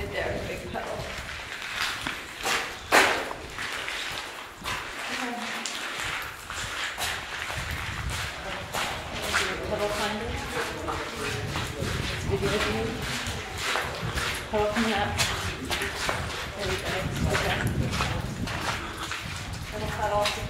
Right there, big pedal. Pedal finder. Video you. Pedal coming up. There we go. Okay. Pedal pedal